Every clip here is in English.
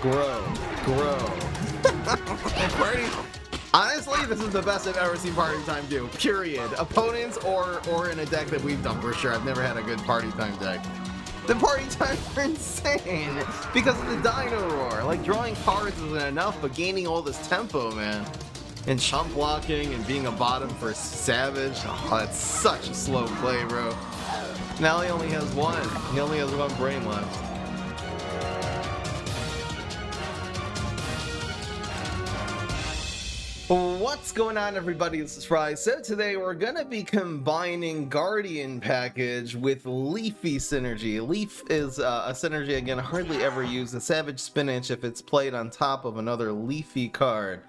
grow, grow. party. Honestly, this is the best I've ever seen Party Thyme do. Period. Opponents or or in a deck that we've done for sure. I've never had a good Party Thyme deck. The party thymes are insane because of the Dino Roar. Like drawing cards isn't enough, but gaining all this tempo, man. And chump blocking and being a bottom for Savage. Oh, that's such a slow play, bro. Now he only has one. He only has one brain left. What's going on everybody, this is Fry. So today we're going to be combining Guardian Package with Leafy Synergy. Leaf is uh, a synergy again hardly ever used. A Savage Spinach if it's played on top of another Leafy card.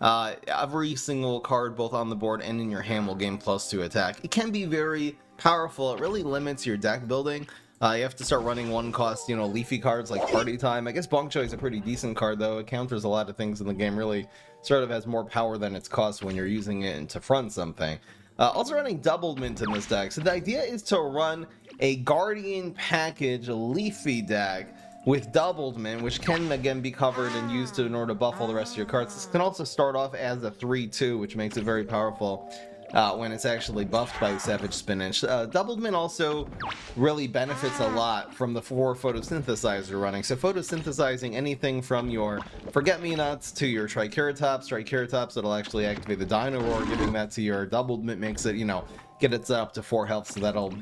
Uh, every single card both on the board and in your hand will gain plus 2 attack. It can be very powerful, it really limits your deck building. Uh, you have to start running one cost, you know, leafy cards like Party Thyme. I guess Bonk Choy is a pretty decent card though. It counters a lot of things in the game. Really sort of has more power than its cost when you're using it to front something. Uh, also running Doubled Mint in this deck. So the idea is to run a Guardian Package Leafy deck with Doubled Mint, which can again be covered and used in order to buff all the rest of your cards. This can also start off as a 3-2, which makes it very powerful uh, when it's actually buffed by Savage Spinach. Uh, Doubled Mint also really benefits a lot from the four photosynthesizer running. So photosynthesizing anything from your Forget-Me-Nots to your Triceratops, Triceratops that'll actually activate the Dino Roar, giving that to your Doubled Mint makes it, you know, get it up to 4 health, so that'll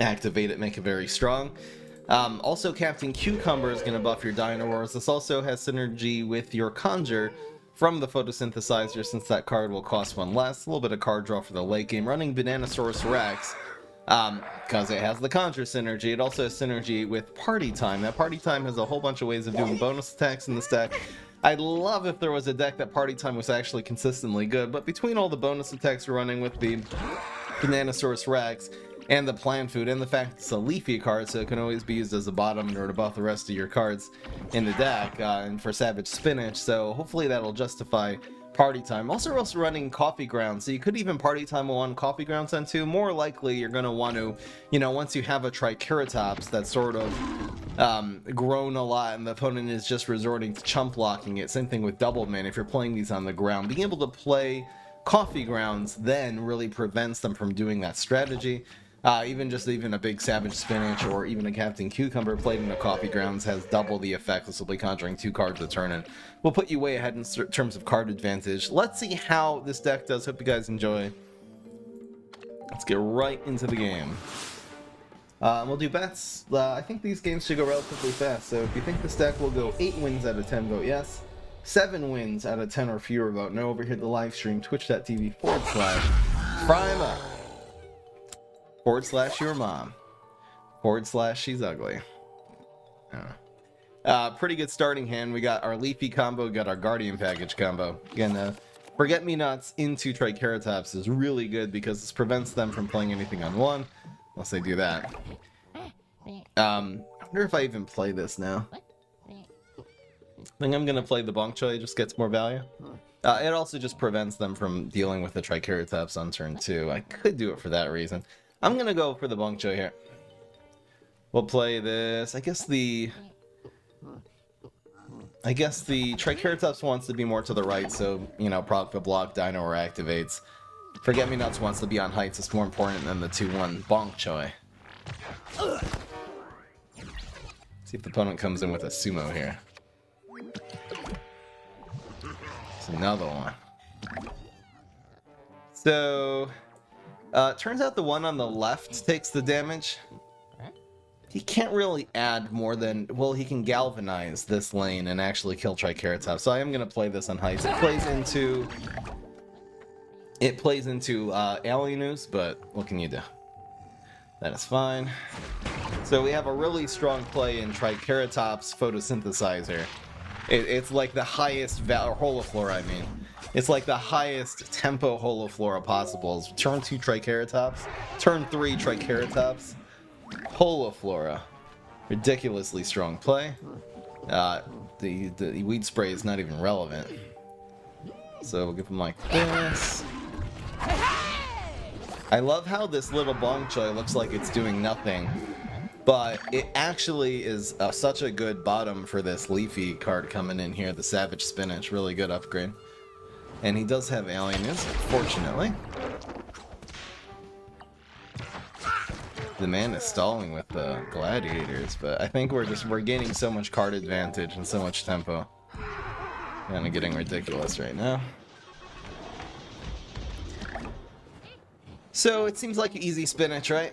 activate it, make it very strong. Um, also, Captain Cucumber is going to buff your Dino Roars. This also has synergy with your Conjure, from the photosynthesizer since that card will cost one less. A little bit of card draw for the late game. Running Bananasaurus Rex because um, it has the Conjure synergy. It also has synergy with Party Thyme. That Party Thyme has a whole bunch of ways of doing bonus attacks in this deck. I'd love if there was a deck that Party Thyme was actually consistently good, but between all the bonus attacks we're running with the Bananasaurus Rex and the plant food, and the fact it's a leafy card, so it can always be used as a bottom order to buff the rest of your cards in the deck, uh, and for Savage Spinach, so hopefully that'll justify party thyme. Also, we're also running coffee grounds, so you could even party thyme on coffee grounds on two. More likely, you're going to want to, you know, once you have a Triceratops that's sort of um, grown a lot and the opponent is just resorting to chump blocking it. Same thing with Double Man. If you're playing these on the ground, being able to play coffee grounds then really prevents them from doing that strategy. Uh, even just even a big Savage Spinach or even a Captain Cucumber played in the Coffee Grounds has double the effect. Be conjuring two cards a turn and we'll put you way ahead in terms of card advantage. Let's see how this deck does. Hope you guys enjoy. Let's get right into the game. Uh, we'll do bets. Uh, I think these games should go relatively fast, so if you think this deck will go 8 wins out of 10, vote yes. 7 wins out of 10 or fewer, vote no. Over here the live stream, twitch.tv forward slash Prima forward slash your mom forward slash she's ugly. Uh, pretty good starting hand. We got our Leafy combo, got our Guardian package combo. Again, uh, Forget Me Nots into Triceratops is really good because this prevents them from playing anything on one, unless they do that. Um, I wonder if I even play this now. I think I'm gonna play the Bonk Choy, it just gets more value. Uh, it also just prevents them from dealing with the Triceratops on turn two. I could do it for that reason. I'm gonna go for the Bonk Choy here. We'll play this. I guess the... I guess the Triceratops wants to be more to the right, so, you know, proc the block Dino Roar activates. Forget Me Nots wants to be on heights. It's more important than the 2-1 Bonk Choy. See if the opponent comes in with a sumo here. It's another one. So, uh, turns out the one on the left takes the damage. He can't really add more than... Well, he can galvanize this lane and actually kill Triceratops. So I am going to play this on heights. It plays into... It plays into uh, Alienus, but what can you do? That is fine. So we have a really strong play in Triceratops Photosynthesizer. It, it's like the highest... Val or Holoflora, I mean. It's like the highest tempo Holoflora possible. Turn 2 Triceratops, turn 3 Triceratops, Holoflora. Ridiculously strong play. Uh, the, the weed spray is not even relevant. So we'll give him like this. I love how this little Bonk Choy looks like it's doing nothing But it actually is uh, such a good bottom for this Leafy card coming in here, the Savage Spinach. Really good upgrade. And he does have Alienist, fortunately. The man is stalling with the gladiators, but I think we're just we're gaining so much card advantage and so much tempo. Kind of getting ridiculous right now. So it seems like easy spinach, right?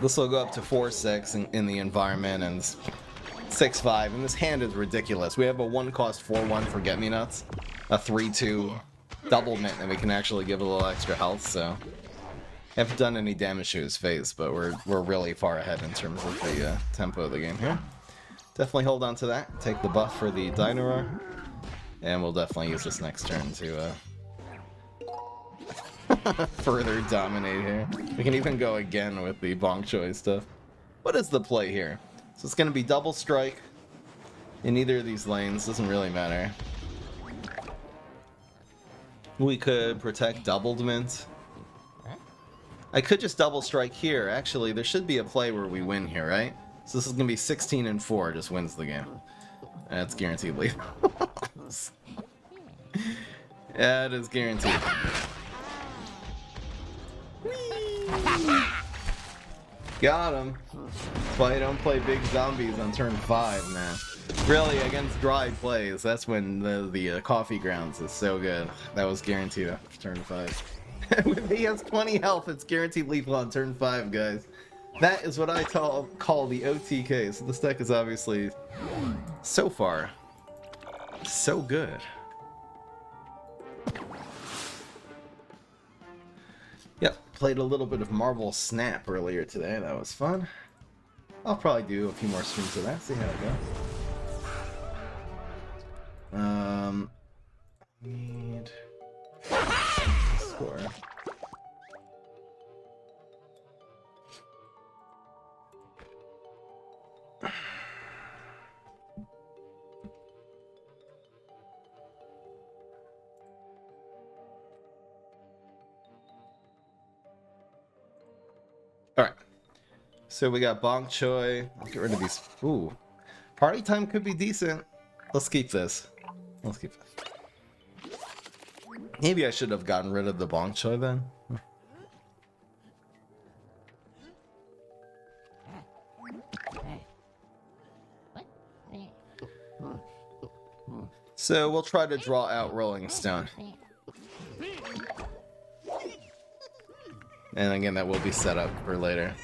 This will go up to 4-6 in, in, the environment and 6-5, and this hand is ridiculous. We have a 1-cost 4-1 Forget-Me-Nuts, a 3-2 double mint, and we can actually give a little extra health, so haven't done any damage to his face, but we're we're really far ahead in terms of the uh, tempo of the game here. Definitely hold on to that. Take the buff for the Dino and we'll definitely use this next turn to uh, further dominate here. We can even go again with the Bonk Choy stuff. What is the play here? So it's going to be double strike in either of these lanes. Doesn't really matter. We could protect doubled mint. I could just double strike here. Actually, there should be a play where we win here, right? So this is going to be 16 and 4, just wins the game. That's guaranteed lead. that is guaranteed. Got him. Play, don't play big zombies on turn 5, man. Really, against dry plays, that's when the, the uh, coffee grounds is so good. That was guaranteed after turn 5. With he has 20 health, it's guaranteed lethal on turn 5, guys. That is what I call, call the OTK. So this deck is obviously, so far, so good. Yep, played a little bit of Marvel Snap earlier today. That was fun. I'll probably do a few more streams of that, see how it goes. Um, need score. Alright. So we got Bonk Choy. I'll get rid of these. Ooh. Party thyme could be decent. Let's keep this. Let's keep this. Maybe I should have gotten rid of the Bonk Choy then. So we'll try to draw out Rolling Stone. And again, that will be set up for later.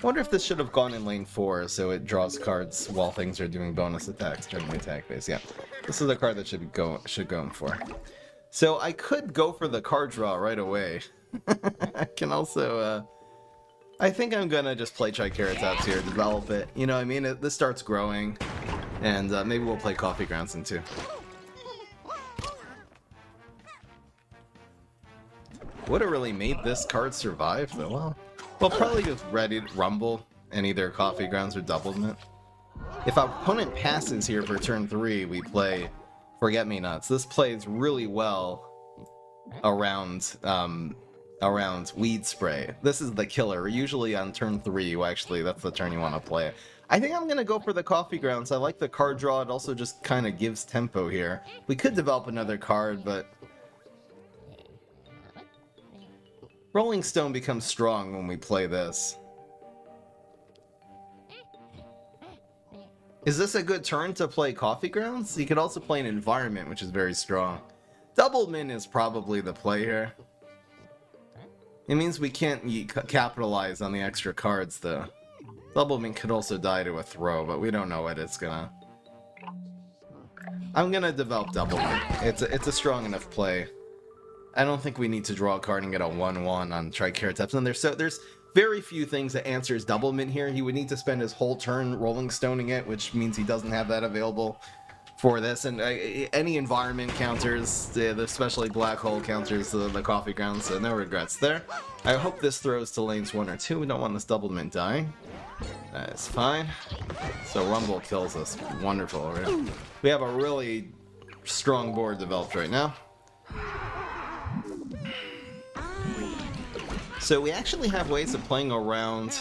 I wonder if this should have gone in lane 4 so it draws cards while things are doing bonus attacks during the attack phase. Yeah, this is a card that should go should go in for. So I could go for the card draw right away. I can also, uh, I think I'm gonna just play Triceratops here, develop it. You know what I mean? It, this starts growing, and uh, maybe we'll play Coffee Grounds in too. Would have really made this card survive though. Well, we'll probably just ready rumble and either Coffee Grounds or Doubled Mint. If our opponent passes here for turn 3, we play Forget Me Nots. This plays really well around um, around Weed Spray. This is the killer. Usually on turn 3, you actually, that's the turn you want to play. I think I'm to go for the Coffee Grounds. I like the card draw. It also just kind of gives tempo here. We could develop another card, but... Rolling Stone becomes strong when we play this. Is this a good turn to play Coffee Grounds? You could also play an Environment, which is very strong. Double Min is probably the play here. It means we can't capitalize on the extra cards, though. Double Min could also die to a throw, but we don't know what it's gonna... I'm gonna develop Double Min. It's a, it's a strong enough play. I don't think we need to draw a card and get a 1-1 on Triceratops. And there's so there's very few things that answers double mint here. He would need to spend his whole turn rolling stoning it, which means he doesn't have that available for this. And uh, any environment counters, uh, especially black hole counters the, coffee ground, so no regrets there. I hope this throws to lanes one or two. We don't want this double mint dying. That's fine. So Rumble kills us. Wonderful. We have a really strong board developed right now. So we actually have ways of playing around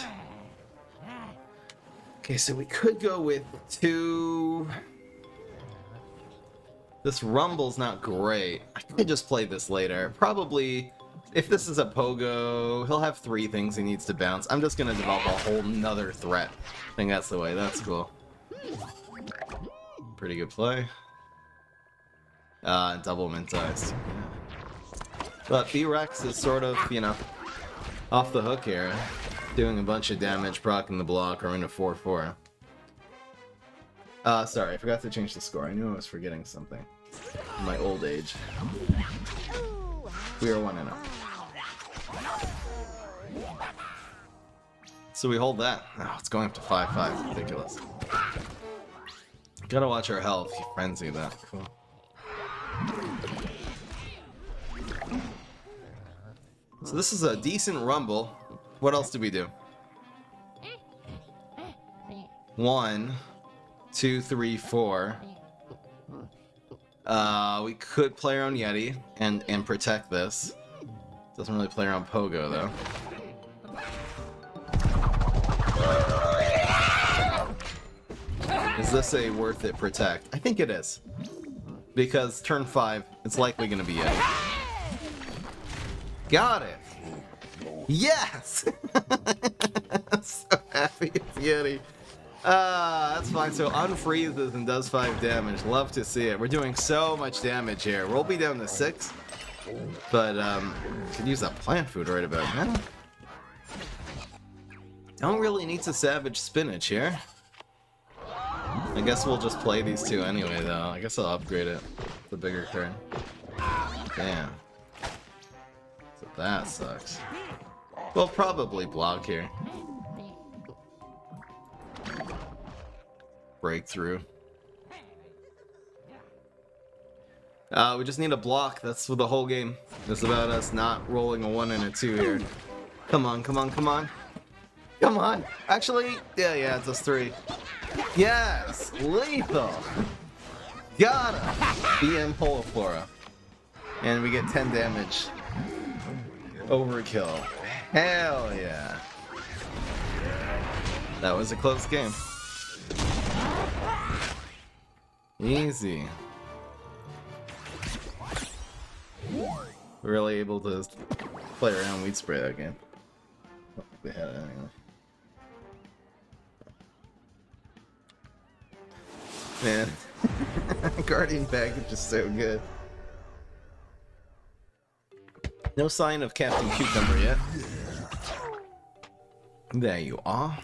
Okay, so we could go with two... This Rumble's not great. I could just play this later. Probably, if this is a Pogo, he'll have three things he needs to bounce. I'm just to develop a whole nother threat. I think that's the way. That's cool. Pretty good play. Uh, double Mintize. Yeah. But B-Rex is sort of, you know, off the hook here. Doing a bunch of damage, procking the block, or in a 4-4. Uh, sorry, I forgot to change the score. I knew I was forgetting something. In my old age. We are 1 and 0. So we hold that. Oh, it's going up to 5 5. Ridiculous. Gotta watch our health. Frenzy that. Cool. So this is a decent rumble. What else do we do? One, two, three, four. Uh, we could play around Yeti and and protect this. Doesn't really play around Pogo though. Is this a worth it protect? I think it is. Because turn 5, it's likely going to be Yeti. Got it! Yes! so happy it's Yeti. Ah, uh, that's fine. So unfreezes and does 5 damage. Love to see it. We're doing so much damage here. We'll be down to 6. But, um, could use that plant food right about now. Don't really need to savage spinach here. I guess we'll just play these two anyway, though. I guess I'll upgrade it. The bigger turn. Damn. That sucks. We'll probably block here. Breakthrough. Uh, we just need a block. That's the whole game. It's about us not rolling a 1 and a 2 here. Come on, come on, come on. Come on. Actually, yeah, yeah, it's us 3. Yes! Lethal! Gotta! BM Poliflora. And we get 10 damage. Overkill. Hell yeah. That was a close game. Easy. Really able to play around weed spray that game. We had it anyway. Man, Guardian package is so good. No sign of Captain Cucumber yet. There you are.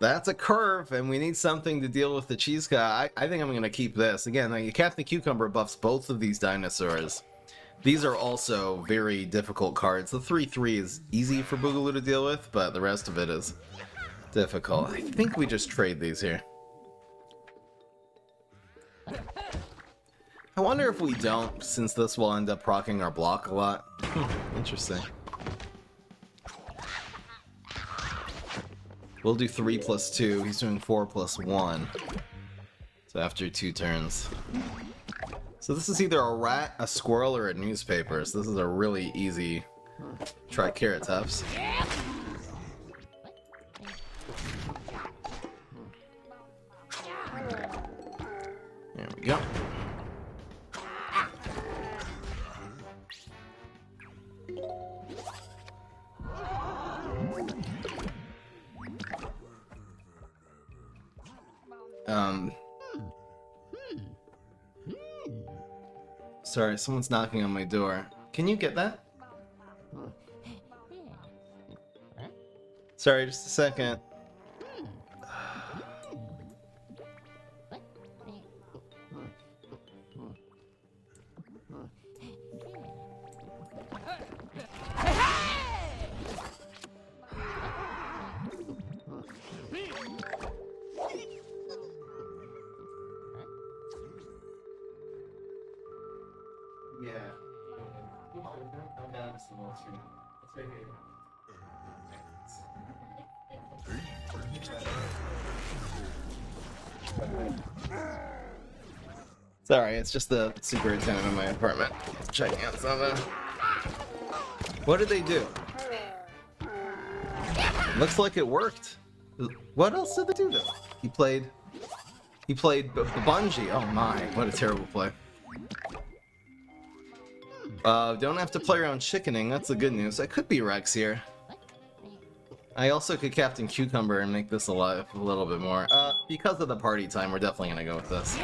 That's a curve, and we need something to deal with the cheese guy. I, I think I'm going to keep this. Again, like, Captain Cucumber buffs both of these dinosaurs. These are also very difficult cards. The 3-3 is easy for Boogaloo to deal with, but the rest of it is difficult. I think we just trade these here. I wonder if we don't, since this will end up rocking our block a lot. Hmm, interesting. We'll do 3 plus 2. He's doing 4 plus 1. So after two turns. So this is either a rat, a squirrel, or a newspaper. So this is a really easy try carrot Triceratops. There we go. Sorry, someone's knocking on my door. Can you get that? Sorry, just a second. Sorry, it's just the superintendent of my apartment checking out something. What did they do? Looks like it worked. What else did they do though? He played... He played B Bungie. Oh my, what a terrible play. Uh, don't have to play around chickening, that's the good news. I could be Rex here. I also could Captain Cucumber and make this alive a little bit more. Uh, because of the party thyme, we're definitely gonna go with this.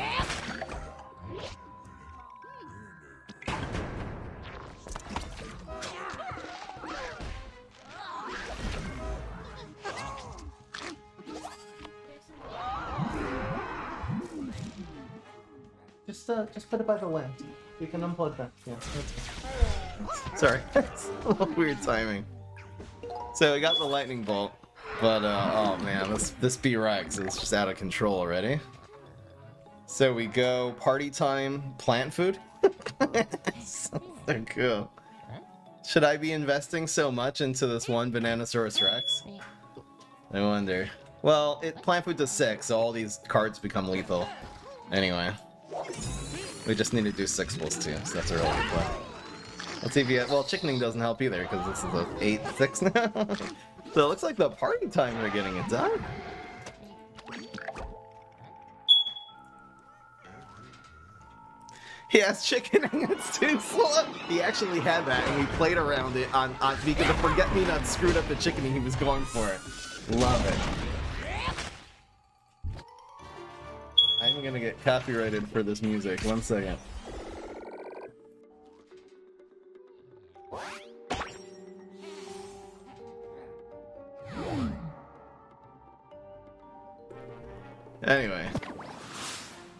Just, uh, just put it by the lamp. You can unplug that. Yeah, that's Sorry, it's a little weird timing. So we got the lightning bolt, but uh, oh man, this this B-Rex is just out of control already. So we go party thyme, plant food. so cool. Should I be investing so much into this one Bananasaurus Rex? I wonder. Well, it plant food to six, so all these cards become lethal. Anyway. We just need to do six plus two, so that's a really good play. Let's see if you well, chickening doesn't help either, because this is a 8-6 now. so it looks like the party thyme they're getting it done. He has chickening, it's too slow. He actually had that, and we played around it on, on because the Forget-Me-Not screwed up the chickening, he was going for it. Love it. I'm gonna get copyrighted for this music. One second. Anyway.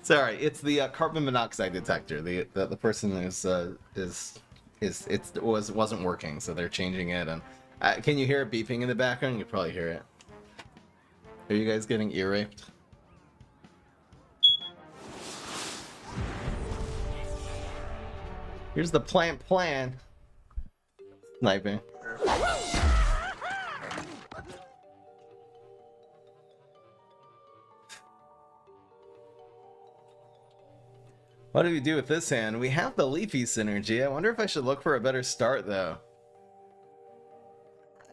Sorry, it's the uh, carbon monoxide detector. The the, the person is uh, is is it was wasn't working, so they're changing it. And uh, can you hear it beeping in the background? You probably hear it. Are you guys getting ear raped? Here's the plant plan. Sniping. What do we do with this hand? We have the Leafy synergy. I wonder if I should look for a better start, though.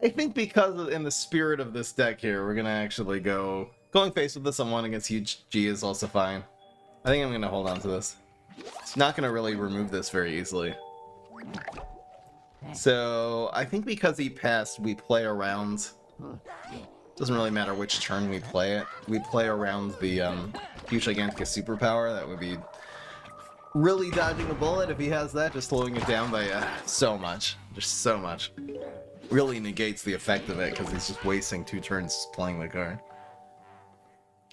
I think because of, in the spirit of this deck here, we're going to actually go... Going face with this on one against huge G is also fine. I think I'm going to hold on to this. It's not going to really remove this very easily. So, I think because he passed, we play around... Doesn't really matter which turn we play it. We play around the um, Huge Gigantacus superpower. That would be really dodging a bullet if he has that, just slowing it down by uh, so much. Just so much. Really negates the effect of it because he's just wasting two turns playing the card.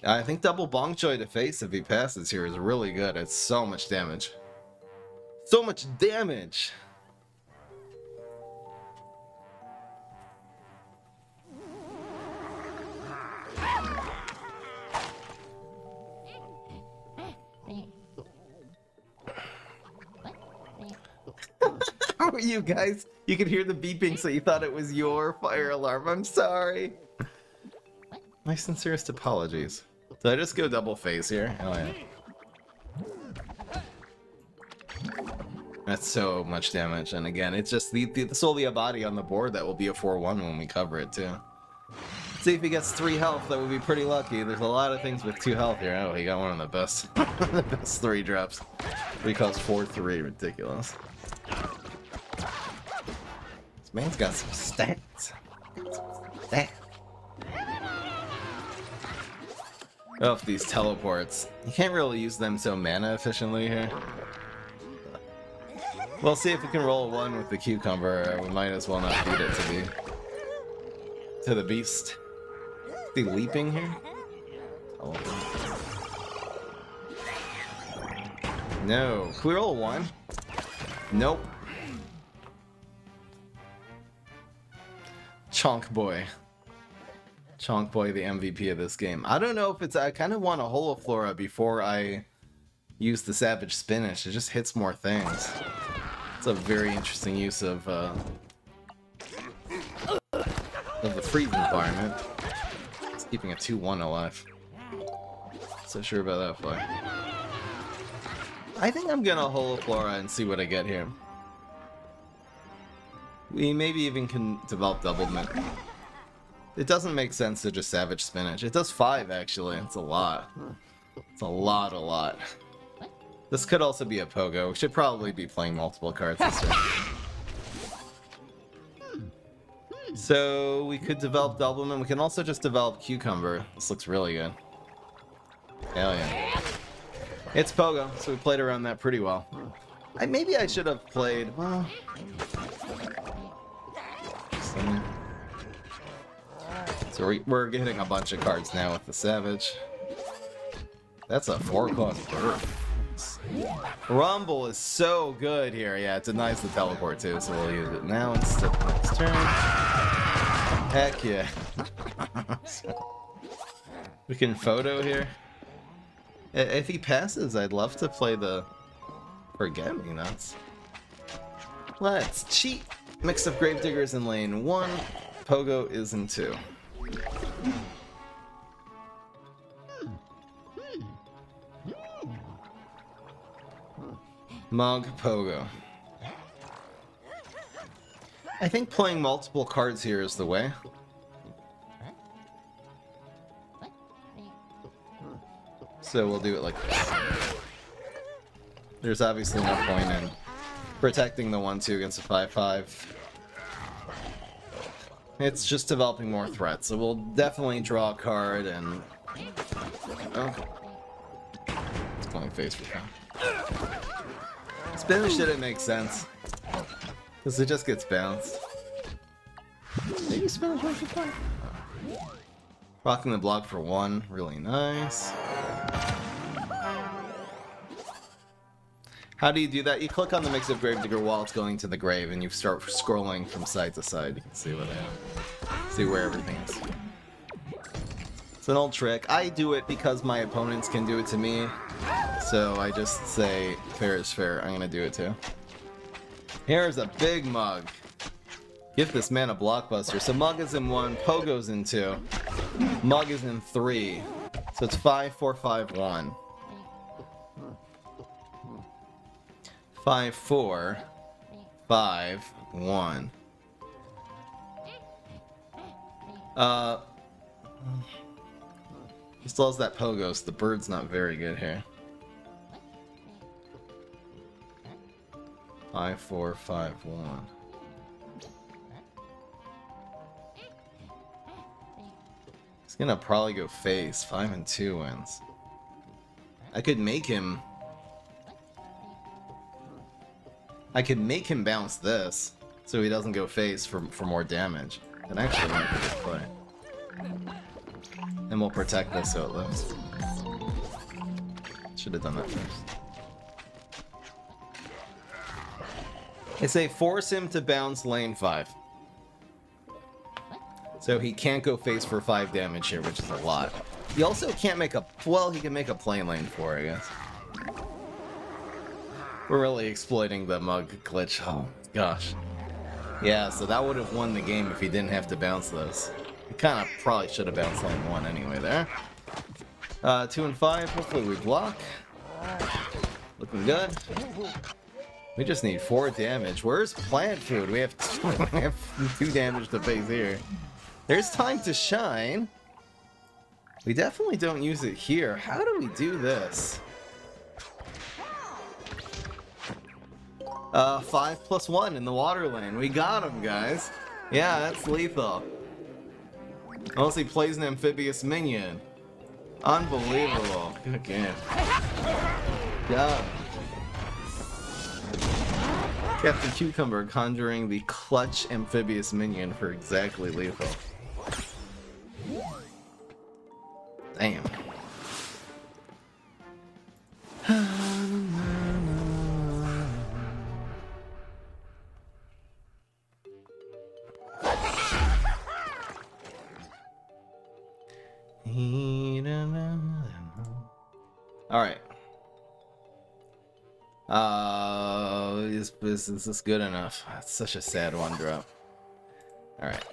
I think double Bonk Choy to face if he passes here is really good. It's so much damage. So much damage! How are you guys? You could hear the beeping, so you thought it was your fire alarm. I'm sorry. My sincerest apologies. Did I just go double phase here? Oh yeah. That's so much damage, and again, it's just the, the, Solia body on the board that will be a 4-1 when we cover it, too. See if he gets 3 health, that would be pretty lucky. There's a lot of things with 2 health here. Oh, he got one of the best, the best 3 drops. He costs 4-3, ridiculous. This man's got some stats. Stats. Oh, these teleports. You can't really use them so mana efficiently here. We'll see if we can roll one with the cucumber. We might as well not beat it to the to the beast. He leaping here? Oh. No. Can we roll one? Nope. Chonk Boy. Chonk Boy, the MVP of this game. I don't know if it's... I kind of want a Holoflora before I use the Savage Spinach. It just hits more things. It's a very interesting use of, uh, of the freeze environment. It's keeping a 2-1 alive. So sure about that play. I think I'm gonna Holoflora and see what I get here. We maybe even can develop Double Mint. It doesn't make sense to just Savage Spinach. It does five, actually. It's a lot. It's a lot, a lot. This could also be a Pogo. We should probably be playing multiple cards this. So we could develop Doublemint. We can also just develop Cucumber. This looks really good. Hell yeah. It's Pogo, so we played around that pretty well. I, maybe I should have played, well... So we, we're getting a bunch of cards now with the Savage. That's a four-cost bird. Rumble is so good here. Yeah, it denies the teleport too, so we'll use it now instead of next turn. Heck yeah. we can photo here. If he passes, I'd love to play the Forget Me Nots. Let's cheat. Mixed-Up Gravediggers in lane 1. Pogo is in 2. Mog Pogo. I think playing multiple cards here is the way. So we'll do it like this. There's obviously no point in protecting the 1-2 against a 5-5. It's just developing more threats, so we'll definitely draw a card and... Oh. It's going face for fun. Spinach didn't make sense. Because it just gets bounced. Maybe. Rocking the block for one, really nice. How do you do that? You click on the Mixed-Up Gravedigger while it's going to the grave, and you start scrolling from side to side. You can see what I have. See where everything is. It's an old trick. I do it because my opponents can do it to me. So I just say, fair is fair. I'm gonna do it too. Here's a big mug. Give this man a blockbuster. So Mug is in one, Pogo's in two. Mug is in three. So it's five, four, five, one. Five, four, five, one. Uh, he still has that Pogos. The bird's not very good here. Five, four, five, one. He's gonna probably go face. Five and two wins. I could make him... I could make him bounce this, so he doesn't go face for, for more damage. That actually might be a good play. And we'll protect this so it lives. Should have done that first. I say force him to bounce lane 5. So he can't go face for 5 damage here, which is a lot. He also can't make a... Well, he can make a plane lane 4, I guess. Really exploiting the mug glitch. Oh, gosh. Yeah, so that would have won the game if he didn't have to bounce this. He kind of probably should have bounced lane one anyway there. Uh, two and five. Hopefully we block. Looking good. We just need four damage. Where's plant food? We have, we have two damage to face here. There's time to shine. We definitely don't use it here. How do we do this? Uh, five plus one in the water lane. We got him, guys. Yeah, that's lethal. Unless he plays an amphibious minion. Unbelievable. Good game. Yeah. Captain Cucumber conjuring the clutch amphibious minion for exactly lethal. Damn. Alright. Uh, is, is, is this good enough? It's such a sad one drop. Alright.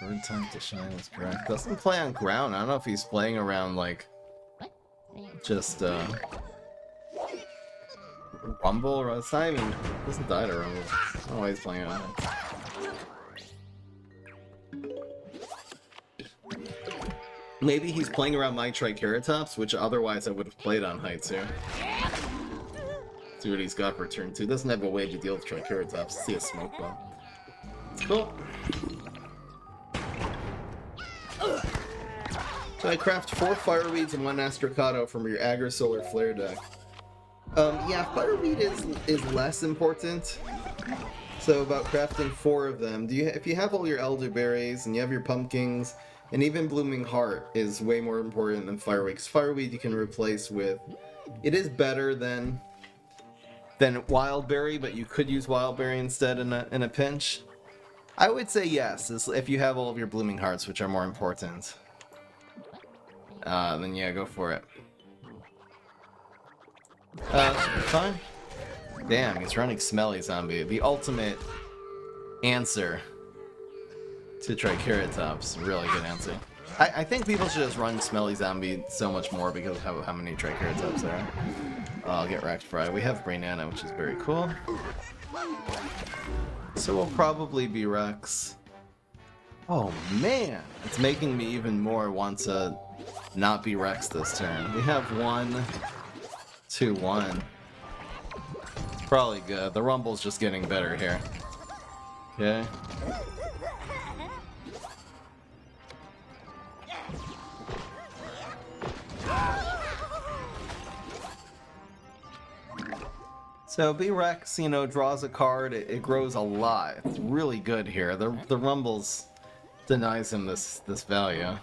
Third time to shine was correct. Doesn't play on ground. I don't know if he's playing around like just uh Rumble? It's not even... doesn't die to Rumble. I don't know why he's playing on it. Maybe he's playing around my Triceratops, which otherwise I would have played on Heights here. See what he's got for turn 2. Doesn't have a way to deal with Triceratops. See a smoke bomb. Cool. So I craft four Fireweeds and one Astrocado from your Agri-Solar Flare deck. Um, yeah, Fireweed is is less important. So about crafting four of them. Do you if you have all your elderberries and you have your pumpkins, and even Blooming Heart is way more important than Fireweed. Fireweed you can replace with. It is better than than Wildberry, but you could use Wildberry instead in a in a pinch. I would say yes, if you have all of your Blooming Hearts, which are more important. Uh, then yeah, go for it. Uh, fine. Damn, he's running Smelly Zombie. The ultimate answer to Triceratops. Really good answer. I, I, think people should just run Smelly Zombie so much more because of how, how many Triceratops there are. Oh, I'll get wrecked, Fry. We have Brainana, which is very cool. So we'll probably be Rex. Oh man, it's making me even more want to not be Rex this turn. We have one, two, one. Probably good. The Rumble's just getting better here. Okay. So B-Rex, you know, draws a card, it, it, grows a lot. It's really good here. The the Rumbles denies him this this value.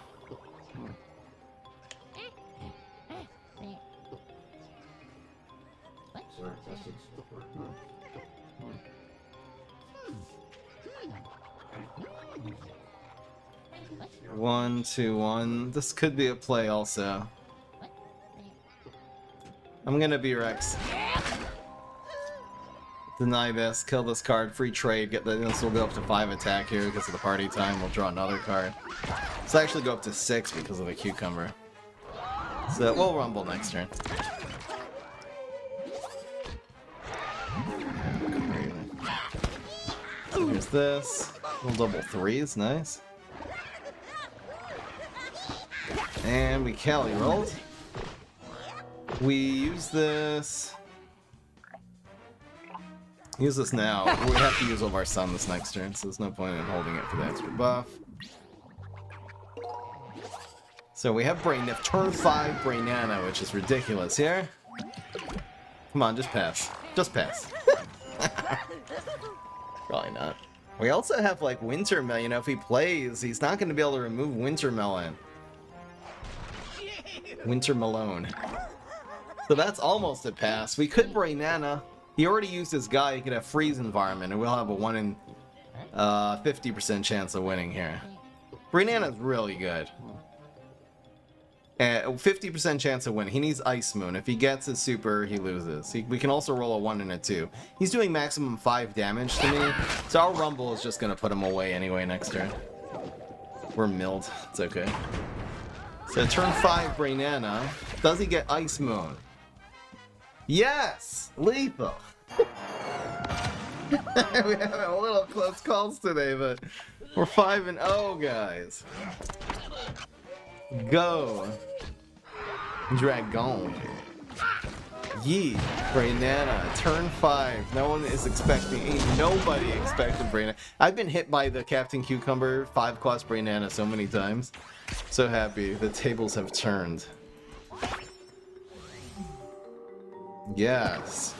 One, two, one. This could be a play also. I'm gonna be Rex. Deny this, kill this card, free trade, get the, this will go up to 5 attack here because of the party thyme, we'll draw another card. Will actually go up to 6 because of the cucumber. So we'll rumble next turn. So here's this. Little double threes, nice. And we Cali rolled. We use this. Use this now. We have to use all of our sun this next turn, so there's no point in holding it for the extra buff. So we have Brain Niff, turn 5 Brainana, which is ridiculous here. Come on, just pass. Just pass. Probably not. We also have like Winter Melon, you know, if he plays, he's not going to be able to remove Winter Melon. Winter Malone. So that's almost a pass. We could Brainana. He already used his guy, he could have freeze environment, and we'll have a 1 in 50% uh, chance of winning here. Brainana's really good. 50% chance of winning. He needs Ice Moon. If he gets a super, he loses. He, we can also roll a 1 and a 2. He's doing maximum 5 damage to me, so our Rumble is just going to put him away anyway next turn. We're milled. It's okay. So turn 5 Brainana. Does he get Ice Moon? Yes! Lethal! we have a little close calls today, but we're 5 and 0, guys. Go. Dragon. Yee. Brainana. Turn 5. No one is expecting, ain't nobody expected Brainana. I've been hit by the Captain Cucumber 5 cost Brainana so many times. So happy. The tables have turned. Yes.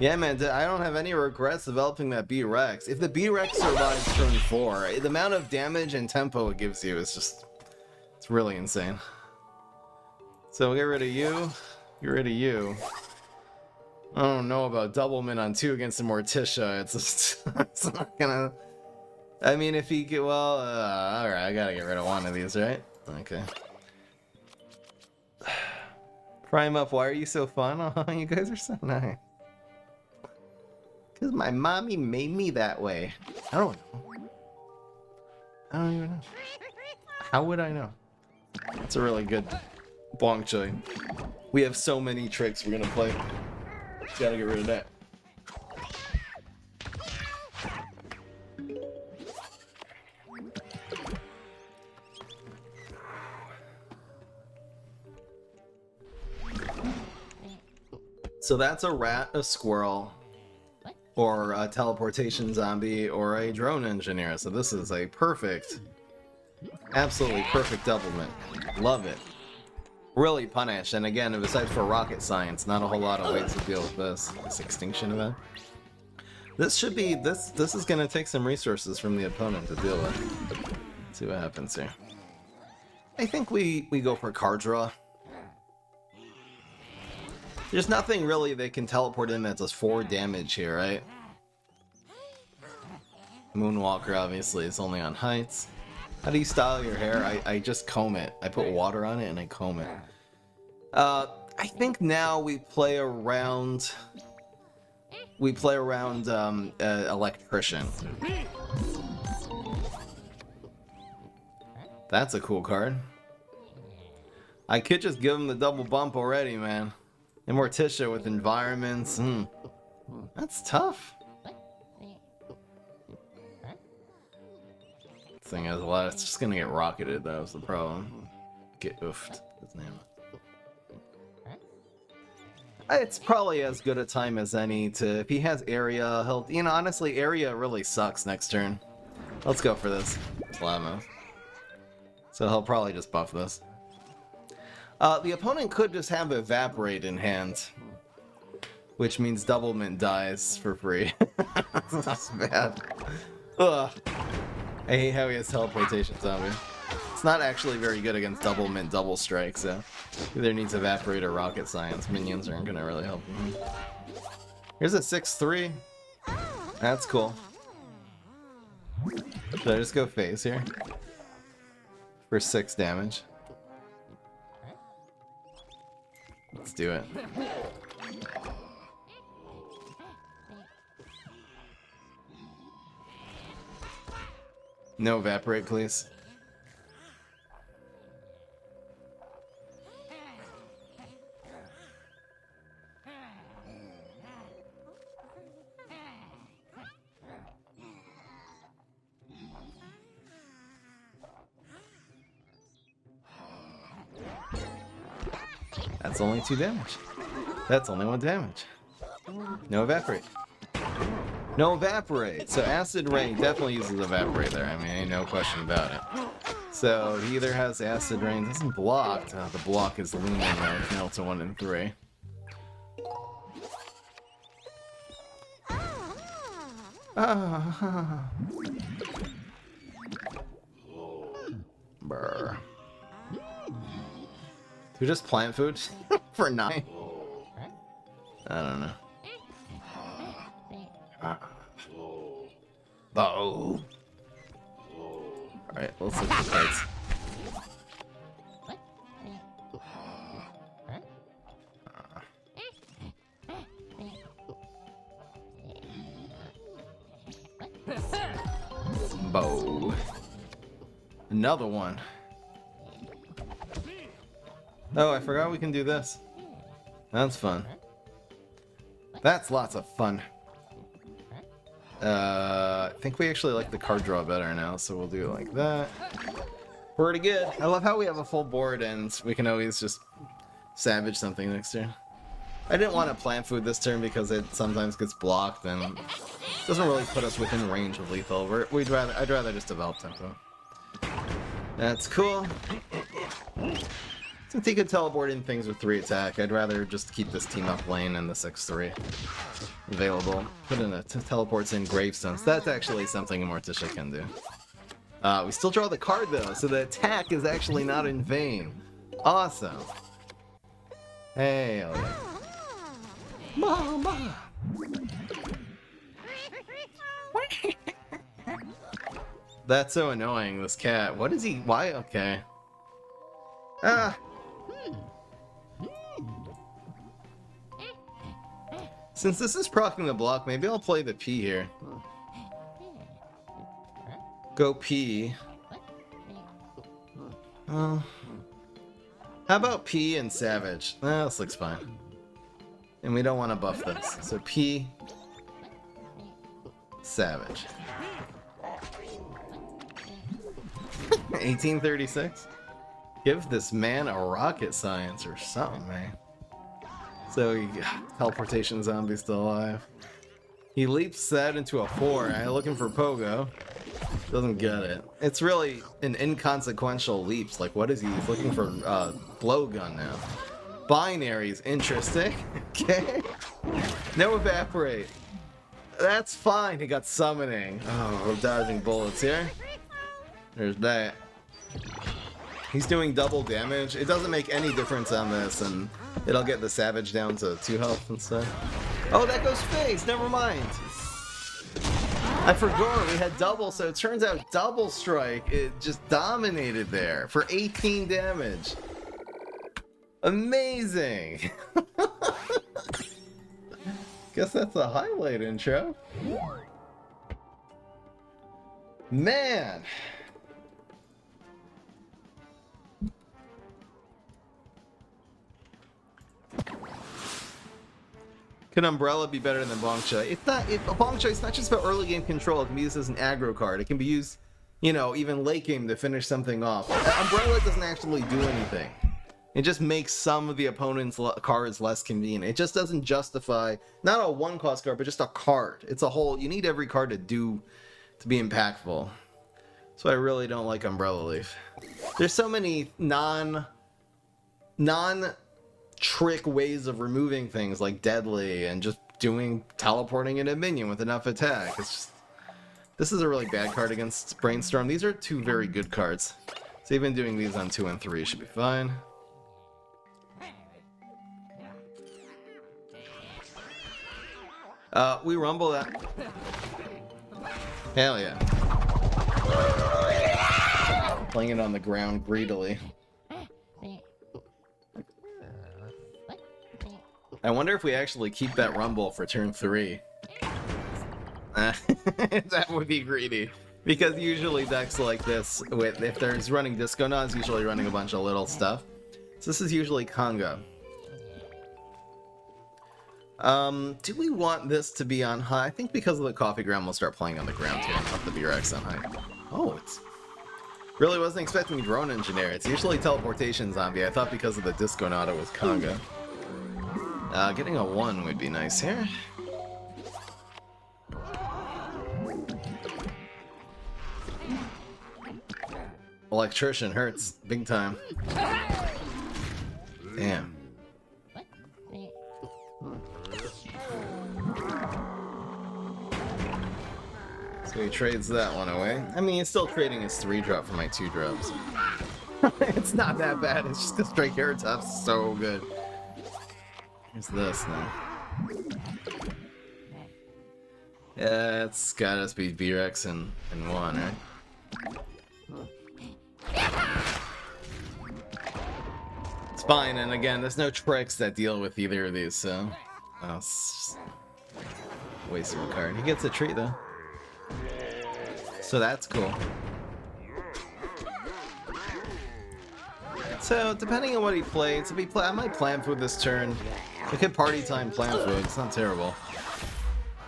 Yeah, man, I don't have any regrets developing that B-Rex. If the B-Rex survives turn 4, the amount of damage and tempo it gives you is just... It's really insane. So we'll get rid of you, get rid of you. I don't know about Doubleman on 2 against the Morticia, it's just... it's not gonna... I mean, if he get... Well, uh, alright, I gotta get rid of one of these, right? Okay. Prime up, why are you so fun? Oh, you guys are so nice. Because my mommy made me that way. I don't know. I don't even know. How would I know? It's a really good bonk choy. We have so many tricks we're gonna play. Gotta get rid of that. So that's a rat, a squirrel, or a teleportation zombie, or a drone engineer. So this is a perfect, absolutely perfect doublemint. Love it. Really punish, and again, besides for rocket science, not a whole lot of ways to deal with this. This extinction event. This should be, this this is gonna take some resources from the opponent to deal with. Let's see what happens here. I think we, we go for card draw. There's nothing really they can teleport in that does 4 damage here, right? Moonwalker, obviously, is only on heights. How do you style your hair? I, I just comb it. I put water on it and I comb it. Uh, I think now we play around... We play around um, uh, Electrician. That's a cool card. I could just give him the double bump already, man. Immorticia with environments. Mm. That's tough. Thing is, a lot. It's just gonna get rocketed. That was the problem. Get oofed. His name. It's probably as good a time as any to. If he has area, he'll. You know, honestly, area really sucks next turn. Let's go for this. Slamo. So he'll probably just buff this. Uh, the opponent could just have Evaporate in hand. Which means Doublemint dies for free. That's bad. Ugh. I hate how he has Teleportation Zombie. It's not actually very good against Doublemint Double Strike, so... Either needs Evaporate or Rocket Science. Minions aren't gonna really help him. Here's a 6-3. That's cool. Should I just go phase here? For 6 damage. Let's do it. No evaporate, please. That's only two damage. That's only one damage. No evaporate. No evaporate. So acid rain definitely uses evaporate there. I mean, no question about it. So he either has acid rain, doesn't block. Uh, the block is leaning though. Now to one and three. Ah. We just plant food for nine? I don't know. Can do this. That's fun. That's lots of fun. Uh, I think we actually like the card draw better now, so we'll do it like that. Pretty good. I love how we have a full board and we can always just savage something next turn. I didn't want to plant food this turn because it sometimes gets blocked and doesn't really put us within range of lethal. We're, we'd rather I'd rather just develop tempo. That's cool. Since he could teleport in things with 3 attack, I'd rather just keep this team up lane and the 6-3 available. Put in a teleports in gravestones. That's actually something Morticia can do. Uh, we still draw the card though, so the attack is actually not in vain. Awesome. Hey, oh Mama! That's so annoying, this cat. What is he? Why? Okay. Ah, Since this is proccing the block, maybe I'll play the P here. Go P. How about P and Savage? Eh, this looks fine. And we don't want to buff this. So P, Savage. 1836? Give this man a rocket science or something, man. So, he, teleportation zombie still alive. He leaps that into a 4. I looking for Pogo. Doesn't get it. It's really an inconsequential leaps. Like, what is he? He's looking for uh, blowgun now. Binaries, interesting. okay. No evaporate. That's fine. He got summoning. Oh, we're dodging bullets here. There's that. He's doing double damage. It doesn't make any difference on this, and it'll get the Savage down to 2 health instead. Oh, that goes phase! Never mind! I forgot we had double, so it turns out double strike, it just dominated there for 18 damage. Amazing! Guess that's a highlight intro. Man! Can Umbrella be better than Bonk Choy? It's not. It, Bonk Choy. It's not just about early game control. It can be used as an aggro card. It can be used, you know, even late game to finish something off. Umbrella doesn't actually do anything. It just makes some of the opponent's cards less convenient. It just doesn't justify not a one cost card, but just a card. It's a whole. You need every card to do to be impactful. So I really don't like Umbrella Leaf. There's so many non non trick ways of removing things like deadly and just doing teleporting in a minion with enough attack. It's just this is a really bad card against Brainstorm. These are two very good cards. So even doing these on two and three should be fine. Uh, we rumble that. Hell yeah. Playing it on the ground greedily. I wonder if we actually keep that rumble for turn three. that would be greedy. Because usually decks like this, with if there's running Disconauts, usually running a bunch of little stuff. So this is usually Conga. Um, do we want this to be on high? I think because of the coffee ground, we'll start playing on the ground here. Put the B-Rex on high. Oh, it's... Really wasn't expecting Drone Engineer. It's usually Teleportation Zombie. I thought because of the Disconaut it was Conga. Uh, getting a 1 would be nice here. Electrician hurts big time. Damn. So he trades that one away. I mean, he's still trading his 3-drop for my 2-drops. it's not that bad, it's just because Strike Airtought's so good. Here's this now. Yeah, it's gotta be B-Rex and, and 1, right? It's fine, and again, there's no tricks that deal with either of these, so... Oh, it's waste of a card. He gets a treat, though. So that's cool. So, depending on what he plays, if he play, I might plan for this turn. I could party thyme plan for it's not terrible.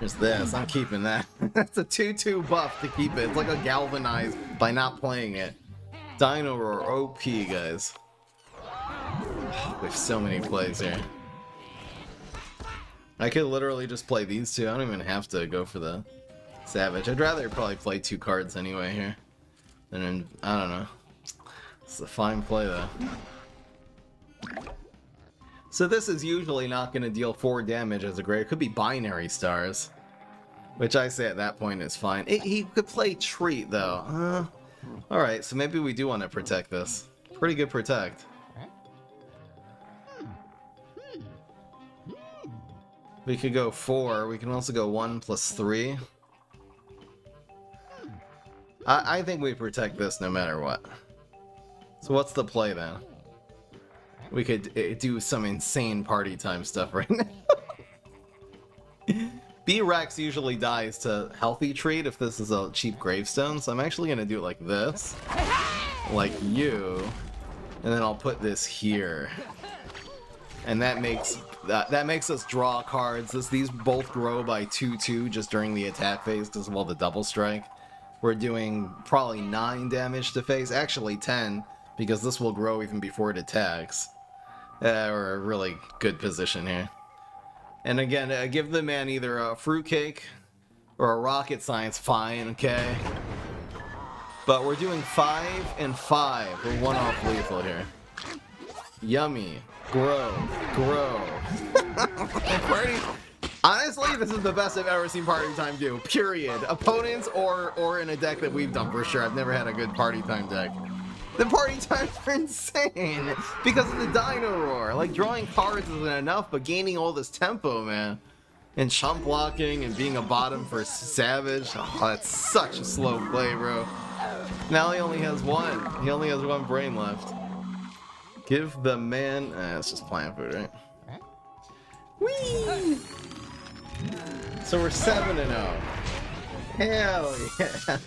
There's this, I'm keeping that. That's a 2-2 buff to keep it. It's like a galvanized by not playing it. Dino Roar OP, guys. We have so many plays here. I could literally just play these two. I don't even have to go for the Savage. I'd rather probably play two cards anyway here. Than I don't know. It's a fine play though. So this is usually not going to deal 4 damage as a grade. It could be binary stars. Which I say at that point is fine. It, he could play Treat though. Uh, Alright, so maybe we do want to protect this. Pretty good protect. We could go 4. We can also go 1 plus 3. I, I think we protect this no matter what. So what's the play then? We could uh, do some insane party thyme stuff right now. B-Rex usually dies to healthy treat if this is a cheap gravestone, so I'm actually gonna do it like this. Like you. And then I'll put this here. And that makes that, that makes us draw cards. This, these both grow by 2-2 just during the attack phase because of all the double strike. We're doing probably 9 damage to face, actually 10, because this will grow even before it attacks. Uh, we're a really good position here. And again, uh, give the man either a fruitcake or a rocket science, fine, okay? But we're doing 5 and 5. We're one off lethal here. Yummy. Grow. Grow. party. Honestly, this is the best I've ever seen Party Thyme do. Period. Opponents or or in a deck that we've done for sure. I've never had a good Party Thyme deck. The party thymes are insane because of the Dino Roar. Like drawing cards isn't enough, but gaining all this tempo, man. And chump blocking and being a bottom for Savage. Oh, that's such a slow play, bro. Now he only has one. He only has one brain left. Give the man... Eh, it's just plant food, right? Whee! So we're 7 and 0. Hell yeah.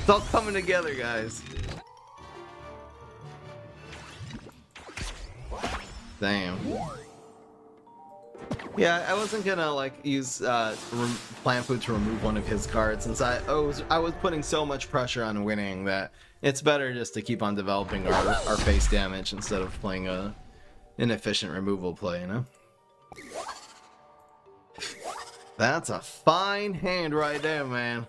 It's all coming together, guys. Damn. Yeah, I wasn't gonna like use uh, plant food to remove one of his cards since I, I was I was putting so much pressure on winning that it's better just to keep on developing our, our face damage instead of playing a inefficient removal play, you know? That's a fine hand right there, man.